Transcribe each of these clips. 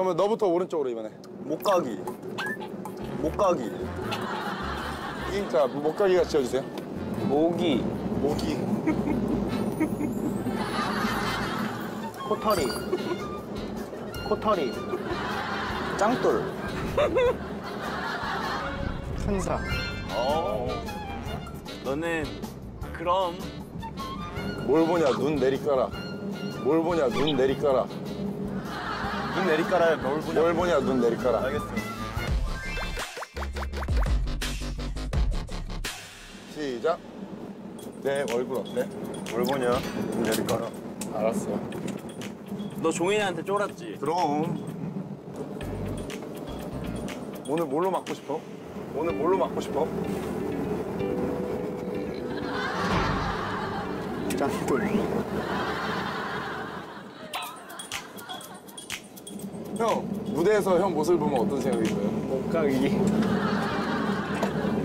그러면 너부터 오른쪽으로 이번에. 못 가기. 못 가기. 자, 목가기가 지어주세요. 모기. 모기. 코털이. 코털이. 짱돌. 큰사. 어. 너는 그럼 뭘 보냐, 눈 내리까라. 뭘 보냐, 눈 내리까라. 눈 내리까라 뭘 보냐. 뭘 보냐, 눈 내리까라. 알겠어. 시작. 내 얼굴 어때? 뭘 보냐. 눈 내리까라. 알았어. 너 종인이한테 쫄았지? 그럼. 오늘 뭘로 맞고 싶어? 오늘 뭘로 맞고 싶어? 짱돌. 형, 무대에서 형 모습을 보면 어떤 생각이 들어요? 목가기.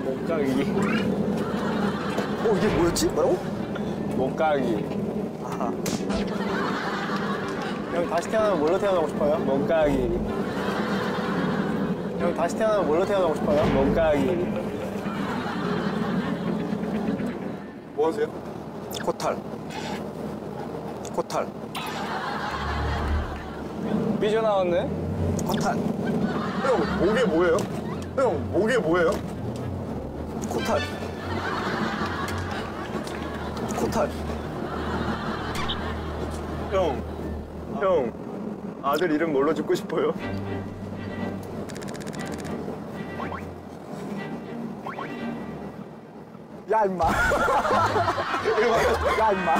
목가기. 어, 이게 뭐였지? 뭐라고? 목가기. 형 다시 태어나면 뭘로 태어나고 싶어요? 목가기. 형 다시 태어나면 뭘로 태어나고 싶어요? 목가기. 뭐 하세요? 코탈. 코탈. 삐져나왔네? 코탈. 형, 목에 뭐예요? 형, 목에 뭐예요? 코탈. 코탈. 형. 형. 아들 이름 뭘로 짓고 싶어요? 야 임마. 야 임마.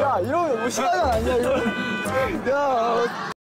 야 이러면 무시하는 거 아니야 이거. 야